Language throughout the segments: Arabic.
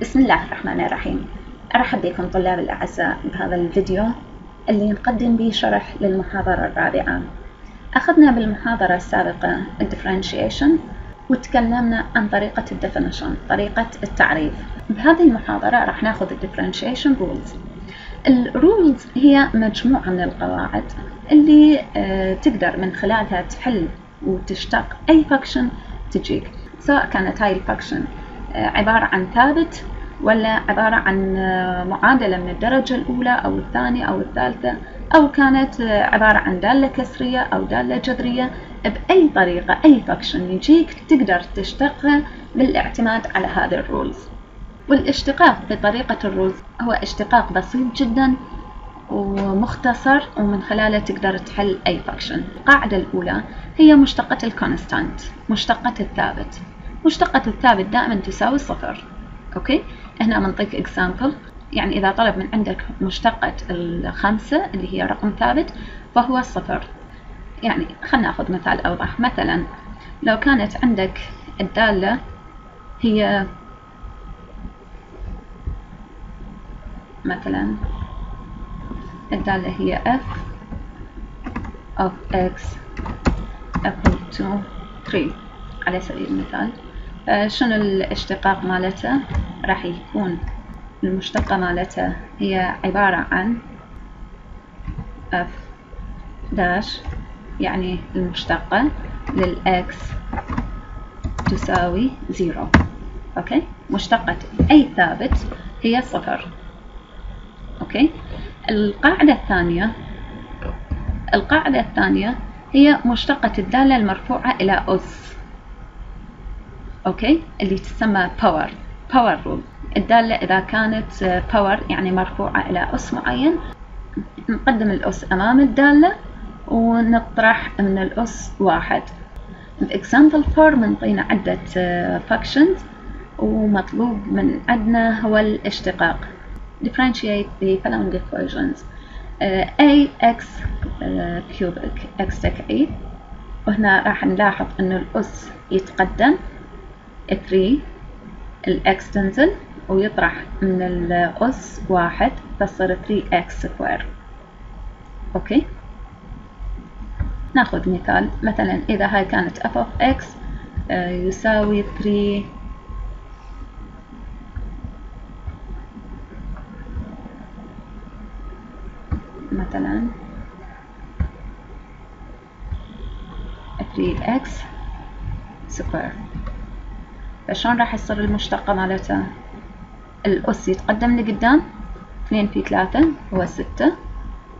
بسم الله الرحمن الرحيم. أرحب بكم طلاب الأعزاء بهذا الفيديو اللي نقدم به شرح للمحاضرة الرابعة. أخذنا بالمحاضرة السابقة differentiation وتكلمنا عن طريقة ال definition طريقة التعريف. بهذه المحاضرة راح ناخذ differentiation rules. ال rules هي مجموعة من القواعد اللي آه، تقدر من خلالها تحل وتشتق أي function تجيك سواء كانت هاي ال function آه، عبارة عن ثابت ولا عبارة عن آه، معادلة من الدرجة الأولى أو الثانية أو الثالثة أو كانت آه، عبارة عن دالة كسرية أو دالة جذرية بأي طريقة أي function يجيك تقدر تشتقها بالاعتماد على هذه ال rules والاشتقاق بطريقة ال rules هو اشتقاق بسيط جدا ومختصر ومن خلاله تقدر تحل أي function القاعدة الأولى هي مشتقة ال constant مشتقة الثابت. مشتقة الثابت دائما تساوي صفر. okay؟ هنا بنعطيك example يعني إذا طلب من عندك مشتقة الخمسة اللي هي رقم ثابت فهو صفر. يعني خلنا نأخذ مثال أوضح. مثلا لو كانت عندك الدالة هي مثلا الدالة هي f of x equal to 3 على سبيل المثال. فشنو الاشتقاق مالته؟ راح يكون المشتقة مالته هي عبارة عن f dash يعني المشتقة لل x تساوي zero. okay؟ مشتقة أي ثابت هي صفر. okay؟ القاعدة الثانية القاعدة الثانية هي مشتقة الدالة المرفوعة إلى أس okay؟ اللي تسمى power. Power rule الدالة إذا كانت power يعني مرفوعة إلى أس معين. نقدم الأس أمام الدالة ونطرح من الأس واحد. ب example 4 منطينا عدة functions ومطلوب من عندنا هو الاشتقاق. Differentiate the following equations. uh, a x cubic x تكعيب وهنا راح نلاحظ إنه الأس يتقدم. 3 ال x تنزل ويطرح من الاس واحد فتصير 3x square okay؟ ناخذ مثال. مثلا إذا هاي كانت f of x uh, يساوي 3 مثلا 3x square فشلون راح يصير المشتقة مالته؟ الأس يتقدم لقدام اثنين في ثلاثة هو ستة.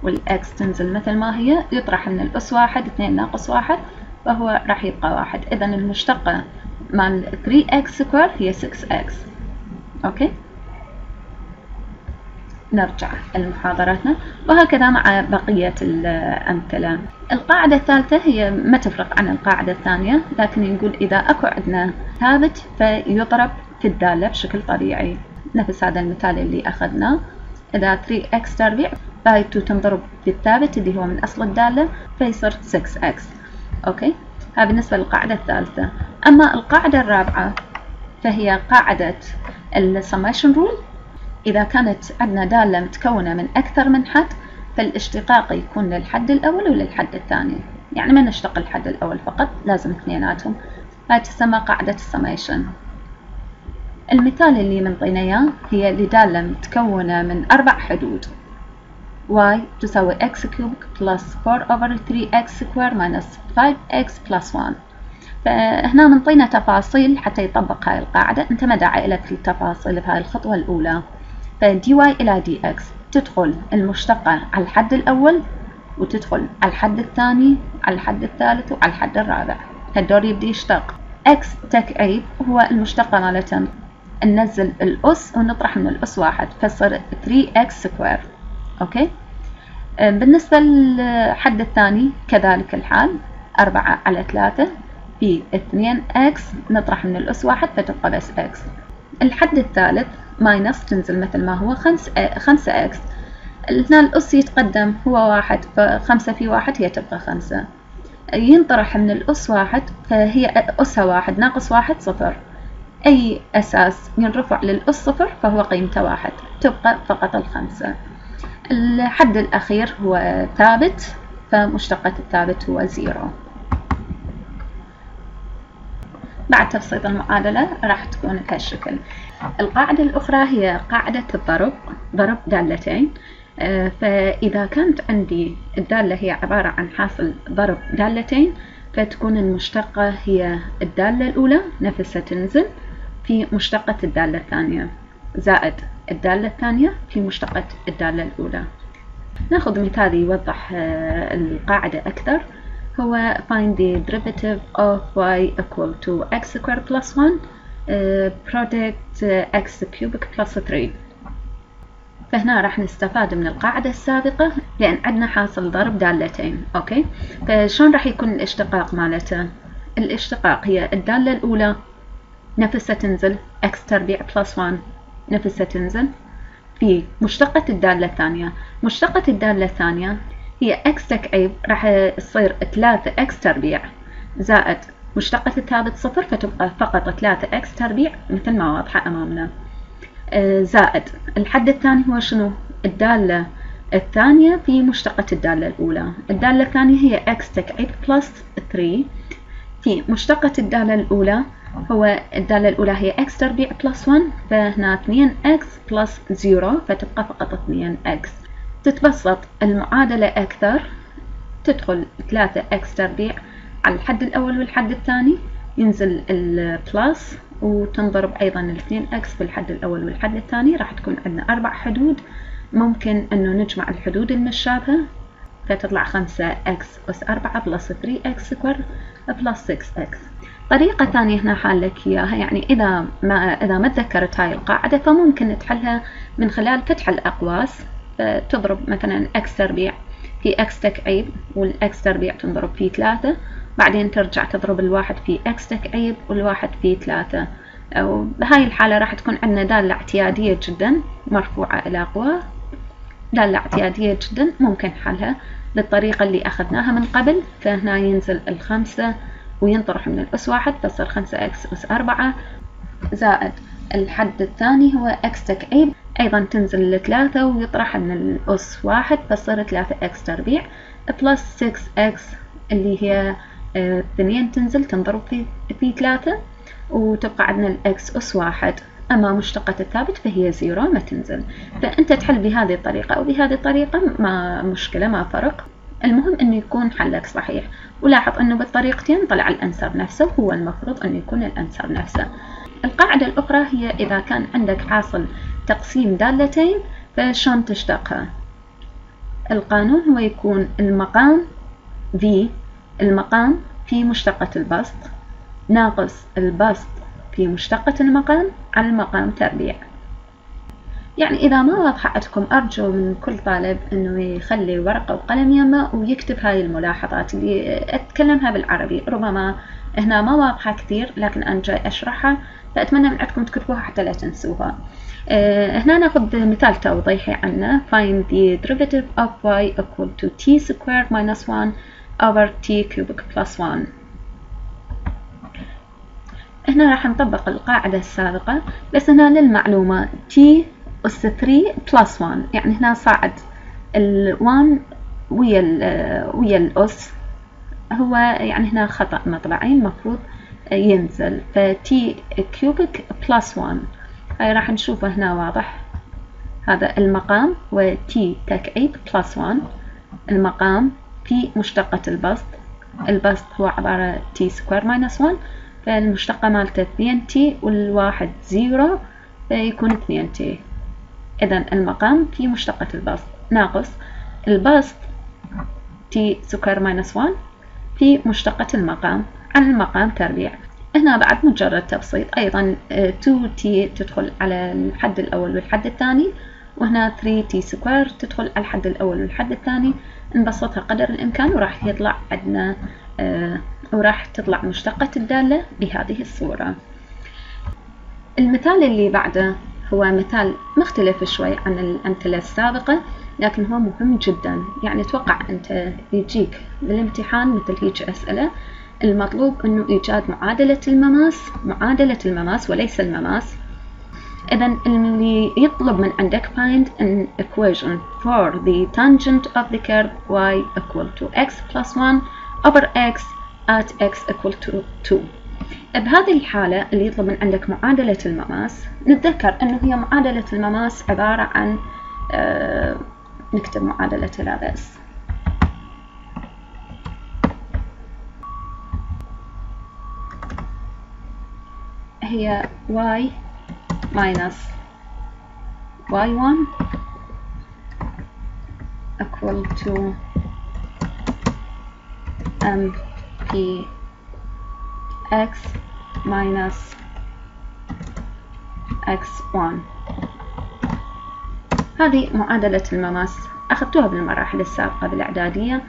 وال x تنزل مثل ما هي يطرح من الأس واحد اثنين ناقص واحد فهو راح يبقى واحد. إذا المشتقة مال 3x square هي 6x okay؟ نرجع لمحاضرتنا وهكذا مع بقية الأمثلة. القاعدة الثالثة هي ما تفرق عن القاعدة الثانية لكن نقول إذا أكو عندنا ثابت فيضرب في الدالة بشكل طبيعي. نفس هذا المثال اللي أخذناه. إذا 3x تربيع فهي 2 تنضرب في الثابت اللي هو من أصل الدالة فيصير 6x okay؟ هذا بالنسبة للقاعدة الثالثة. أما القاعدة الرابعة فهي قاعدة ال summation rule إذا كانت عندنا دالة متكونة من أكثر من حد فالاشتقاق يكون للحد الأول وللحد الثاني. يعني ما نشتق الحد الأول فقط لازم اثنيناتهم. هاي تسمى قاعدة السميشن المثال اللي منطينا إياه هي لدالة متكونة من أربع حدود. y تساوي x cubed plus 4 over 3x square minus 5x plus 1 فهنا منطينا تفاصيل حتى يطبق هاي القاعدة. أنت ما داعي لك التفاصيل بهاي الخطوة الأولى. ف dy إلى dx. تدخل المشتقة على الحد الأول وتدخل على الحد الثاني على الحد الثالث وعلى الحد الرابع. هالدور يبدي يشتق. x تكعيب هو المشتقة مالته ننزل الأس ونطرح من الأس واحد فصار 3x square. okay؟ بالنسبة للحد الثاني كذلك الحال. أربعة على ثلاثة. في اثنين x نطرح من الأس واحد فتبقى بس x. الحد الثالث minus تنزل مثل ما هو خمس خمسة x. هنا الأس يتقدم هو واحد فخمسة في واحد هي تبقى خمسة. ينطرح من الأس واحد فهي أسها واحد ناقص واحد صفر. أي أساس ينرفع للأس صفر فهو قيمته واحد تبقى فقط الخمسة. الحد الأخير هو ثابت فمشتقة الثابت هو زيرو. بعد تبسيط المعادلة راح تكون بهالشكل القاعدة الأخرى هي قاعدة الضرب ضرب دالتين. آه، فإذا كانت عندي الدالة هي عبارة عن حاصل ضرب دالتين فتكون المشتقة هي الدالة الأولى نفسها تنزل. في مشتقة الدالة الثانية زائد الدالة الثانية في مشتقة الدالة الأولى. ناخذ مثال يوضح آه، القاعدة أكثر. هو find the derivative of y equal to x squared plus 1 uh, product uh, x cubic plus 3 فهنا راح نستفاد من القاعدة السابقة لأن عندنا حاصل ضرب دالتين أوكي؟ فشون راح يكون الاشتقاق مالته؟ الاشتقاق هي الدالة الأولى. نفسها تنزل x تربيع plus 1 نفسها تنزل في مشتقة الدالة الثانية. مشتقة الدالة الثانية هي x تكعيب راح تصير 3 x تربيع. زائد مشتقة الثابت صفر فتبقى فقط 3 x تربيع مثل ما واضحة أمامنا. آه، زائد الحد الثاني هو شنو؟ الدالة الثانية في مشتقة الدالة الأولى. الدالة الثانية هي x تكعيب plus 3 في مشتقة الدالة الأولى هو الدالة الأولى هي x تربيع plus 1 فهنا 2x plus 0 فتبقى فقط 2x تتبسط المعادلة أكثر تدخل 3x تربيع على الحد الأول والحد الثاني ينزل ال plus وتنضرب أيضا الاثنين x في الحد الأول والحد الثاني. راح تكون عندنا أربع حدود. ممكن أنه نجمع الحدود المشابهة فتطلع خمسة x أس أربعة plus 3x square plus 6x طريقة ثانية هنا حالك إياها يعني إذا ما إذا ما تذكرت هاي القاعدة فممكن تحلها من خلال فتح الأقواس. فتضرب مثلا x تربيع في x تكعيب والx تربيع تنضرب في ثلاثة. بعدين ترجع تضرب الواحد في x تكعيب والواحد في ثلاثة. وبهاي الحالة راح تكون عندنا دالة اعتيادية جدا مرفوعة إلى قوة دالة اعتيادية جدا ممكن حلها بالطريقة اللي أخذناها من قبل. فهنا ينزل الخمسة وينطرح من الأس واحد تصير خمسة إكس أس أربعة. زائد الحد الثاني هو x تكعيب. أيضا تنزل الثلاثة ويطرح من الأس واحد فتصير ثلاثة x تربيع. plus 6 x اللي هي اثنين آه، تنزل تنضرب في في ثلاثة. وتبقى عندنا ال x أس واحد. أما مشتقة الثابت فهي zero ما تنزل. فأنت تحل بهذه الطريقة أو بهذه الطريقة ما مشكلة ما فرق. المهم أنه يكون حلك صحيح. ولاحظ أنه بالطريقتين طلع ال answer نفسه. هو المفروض أنه يكون ال answer نفسه. القاعدة الأخرى هي إذا كان عندك حاصل تقسيم دالتين فشون تشتقها القانون هو يكون المقام V المقام في مشتقة البسط ناقص البسط في مشتقة المقام على المقام تربيع. يعني إذا ما واضحة عندكم أرجو من كل طالب إنه يخلي ورقة وقلم يمه ويكتب هاي الملاحظات اللي أتكلمها بالعربي. ربما هنا ما واضحة كثير لكن أنا جاي أشرحها. فأتمنى من عندكم تكتبوها حتى لا تنسوها. أه هنا ناخذ مثال توضيحي عنه. Find the derivative of y equal to t squared minus 1 over t cubic plus 1 هنا راح نطبق القاعدة السابقة بس هنا للمعلومة t أس 3 بلس 1 يعني هنا صعد ال 1 ويا ال ويا الأس. هو يعني هنا خطأ مطبعي المفروض ينزل. ف t cubic plus 1 هاي راح نشوفه هنا واضح. هذا المقام و t تكعيب plus 1 المقام في مشتقة البسط. البسط هو عبارة t square minus 1 فالمشتقة مالته 2t والواحد zero فيكون 2t إذا المقام في مشتقة البسط. ناقص البسط t square minus 1 في مشتقة المقام. على المقام تربيع. هنا بعد مجرد تبسيط أيضا 2t آه، تدخل على الحد الأول والحد الثاني وهنا 3t square تدخل على الحد الأول والحد الثاني. نبسطها قدر الإمكان وراح يطلع عندنا آه، وراح تطلع مشتقة الدالة بهذه الصورة. المثال اللي بعده هو مثال مختلف شوي عن الأمثلة السابقة لكن هو مهم جدا. يعني توقع أنت يجيك بالامتحان مثل هيك أسئلة. المطلوب أنه إيجاد معادلة المماس معادلة المماس وليس المماس. إذا اللي يطلب من عندك find an equation for the tangent of the curve y equal to x plus 1 over x at x equal to 2 بهذه الحالة اللي يطلب من عندك معادلة المماس نتذكر أنه هي معادلة المماس عبارة عن آه نكتب معادلة بس هي y minus y1 equal to m في x minus x1 هذه معادلة المماس. أخذتوها بالمراحل السابقة بالإعدادية.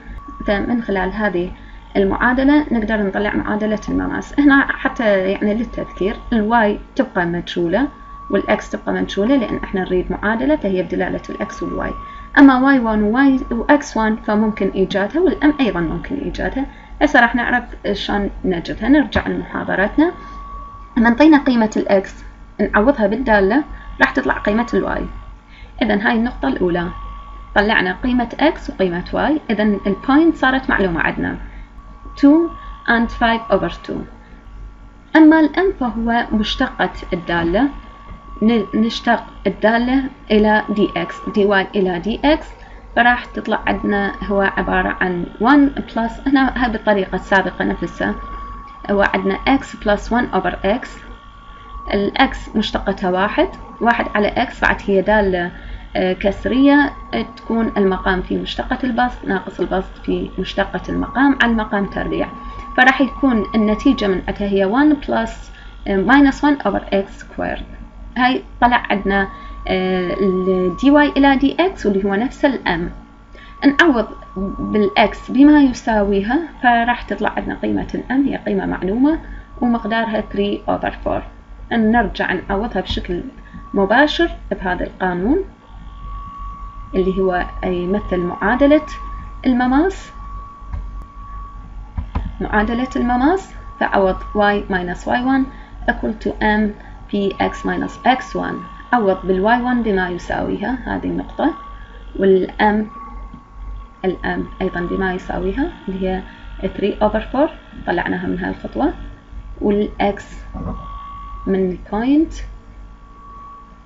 فمن خلال هذه المعادلة نقدر نطلع معادلة المماس. هنا حتى يعني للتذكير ال y تبقى مجهولة وال x تبقى مجهولة لأن إحنا نريد معادلة فهي بدلالة ال x وال y أما y 1 و y و x 1 فممكن إيجادها وال m أيضا ممكن إيجادها. هسه راح نعرف شلون نجدها. نرجع لمحاضرتنا. نعطينا قيمة ال x نعوضها بالدالة. راح تطلع قيمة ال y إذا هاي النقطة الأولى. طلعنا قيمة x وقيمة y إذا ال point صارت معلومة عندنا. 2 and 5 over 2 أما ال m فهو مشتقة الدالة. نشتق الدالة إلى dx dy إلى dx. فراح تطلع عندنا هو عبارة عن 1 plus هنا هاي بالطريقة السابقة نفسها. هو عندنا x plus 1 over x. الx مشتقتها واحد. واحد على x بعد هي دالة كسرية تكون المقام في مشتقة البسط ناقص البسط في مشتقة المقام على المقام تربيع. فراح يكون النتيجة من عندها هي 1 plus minus 1 over x squared. هاي طلع عندنا آه، ال dy إلى dx واللي هو نفس الام نعوض بالx بما يساويها فراح تطلع عندنا قيمة الام هي قيمة معلومة ومقدارها 3 over 4 نرجع نعوضها بشكل مباشر بهذا القانون. اللي هو يمثل معادلة المماس. معادلة المماس فعوض y minus y1 equal to m px minus x1 عوض بالy1 بما يساويها هذه النقطة. والm الm أيضا بما يساويها اللي هي 3 over 4 طلعناها من هاي الخطوة والx من point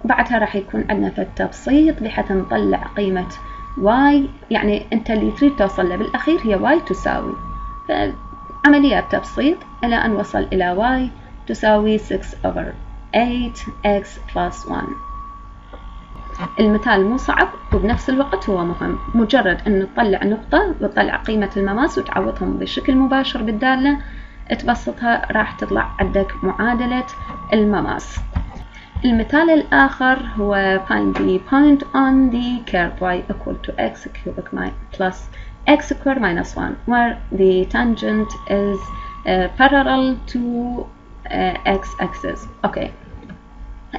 بعدها راح يكون عندنا في التبسيط بحيث نطلع قيمة y يعني أنت اللي تريد توصل له. بالأخير هي y تساوي. فعملية تبسيط إلى أن وصل إلى y تساوي 6 over 8 x plus 1 المثال مو صعب وبنفس الوقت هو مهم. مجرد أن تطلع نقطة وتطلع قيمة المماس وتعوضهم بشكل مباشر بالدالة تبسطها راح تطلع عندك معادلة المماس. المثال الآخر هو find the point on the curve y equal to x cubic plus x squared minus 1 where the tangent is uh, parallel to uh, x axis. Okay.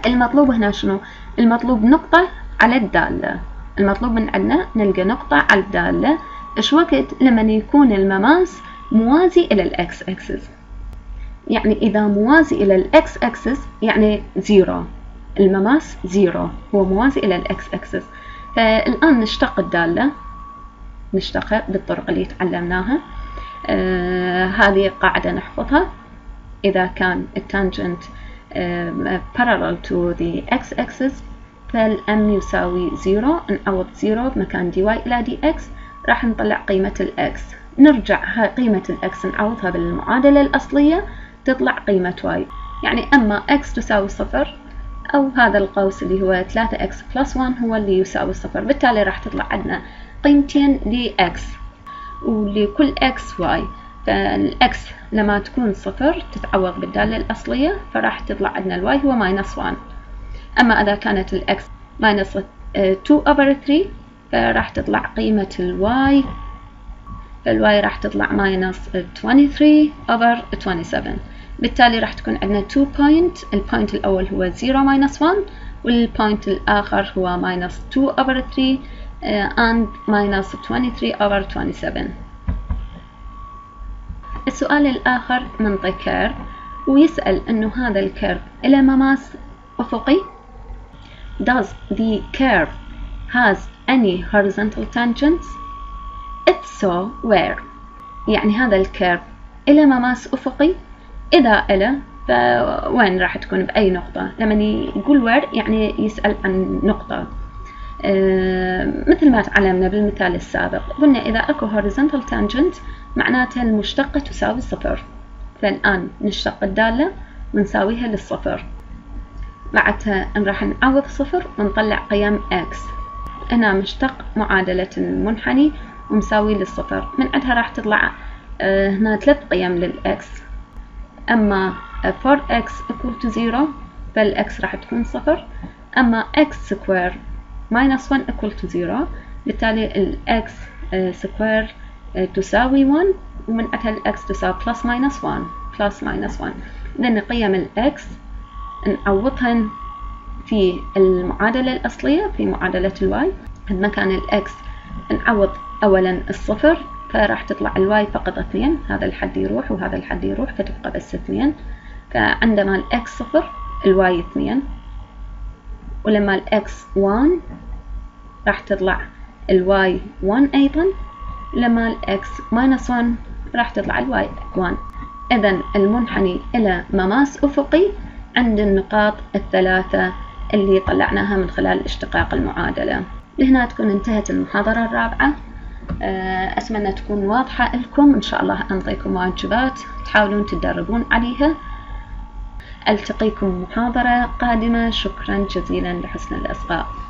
المطلوب هنا شنو؟ المطلوب نقطة على الدالة. المطلوب من عندنا نلقى نقطة على الدالة. إيش وقت؟ لما يكون المماس موازي إلى الإكس أكسس يعني إذا موازي إلى ال x axis يعني zero. المماس zero. هو موازي إلى الإكس أكسس. فالآن نشتق الدالة نشتقها بالطرق اللي تعلمناها. آه هذه قاعدة نحفظها. إذا كان ال tangent آه parallel to the x axis فال m يساوي zero. نعوض zero بمكان dy إلى dx. راح نطلع قيمة ال x نرجع قيمة الx نعوضها بالمعادلة الأصلية. تطلع قيمة y يعني أما x تساوي صفر أو هذا القوس اللي هو 3x plus 1 هو اللي يساوي صفر. بالتالي راح تطلع عندنا قيمتين ل x ولكل x y. فالx لما تكون صفر تتعوض بالدالة الأصلية فراح تطلع عندنا الواي هو minus 1 أما إذا كانت الx minus 2 over 3 فراح تطلع قيمة ال y. فال y راح تطلع minus 23 over 27 بالتالي راح تكون عندنا 2 point ال point الأول هو 0 minus 1 وال point الآخر هو minus 2 over 3 uh, and minus 23 over 27 السؤال الآخر منطي curve ويسأل أنه هذا ال curve إلى مماس أفقي Does the curve has any horizontal tangents? If so, where? يعني هذا الكيرف إلى مماس أفقي إذا إلى فوين راح تكون؟ بأي نقطة؟ لما يقول where يعني يسأل عن نقطة. آه مثل ما تعلمنا بالمثال السابق قلنا إذا أكو horizontal tangent معناتها المشتقة تساوي صفر فالآن نشتق الدالة ونساويها للصفر. بعدها راح نعوض صفر ونطلع قيم x. هنا مشتق معادلة المنحني ومساوي للصفر. من عندها راح تطلع آه هنا ثلاث قيم لل x أما for x equal to 0 فال x راح تكون صفر. أما x square minus 1 equal to 0 بالتالي ال x square تساوي 1 ومن عندها ال x تساوي plus minus 1 plus minus 1 لأن قيم ال x نعوضهن في المعادلة الأصلية في معادلة ال y مكان ال x نعوض أولا الصفر فراح تطلع ال y فقط اثنين هذا الحد يروح وهذا الحد يروح فتبقى بس اثنين. فعندما ال x صفر ال y اثنين. ولما ال x one راح تطلع ال y 1 أيضا. لما ال x minus 1 راح تطلع ال y 1 إذا المنحني إلى مماس أفقي عند النقاط الثلاثة اللي طلعناها من خلال اشتقاق المعادلة. لهنا تكون انتهت المحاضرة الرابعة. آه، أتمنى تكون واضحة لكم. إن شاء الله أنطيكم واجبات. تحاولون تدربون عليها. ألتقيكم محاضرة قادمة. شكرا جزيلا لحسن الإصغاء.